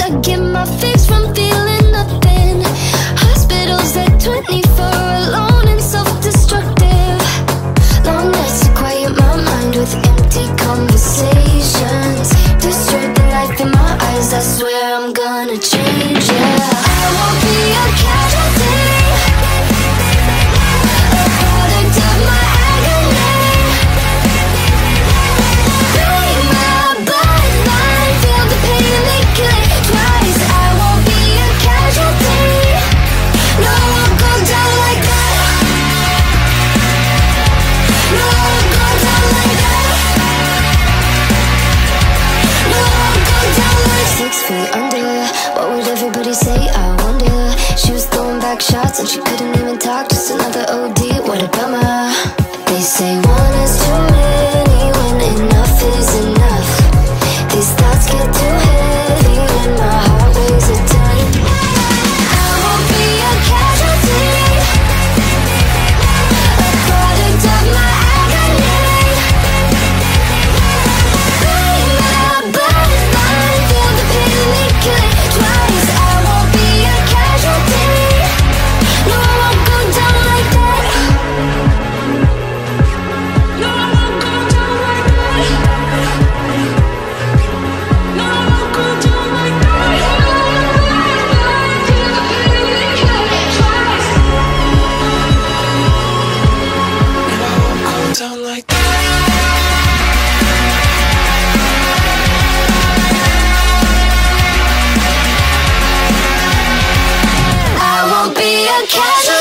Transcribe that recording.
I get my fix from feeling nothing. Hospitals 24 alone and self-destructive. Long nights to quiet my mind with empty conversations. The in my eyes, I swear I'm gonna change. under. What would everybody say, I wonder? She was throwing back shots and she couldn't catch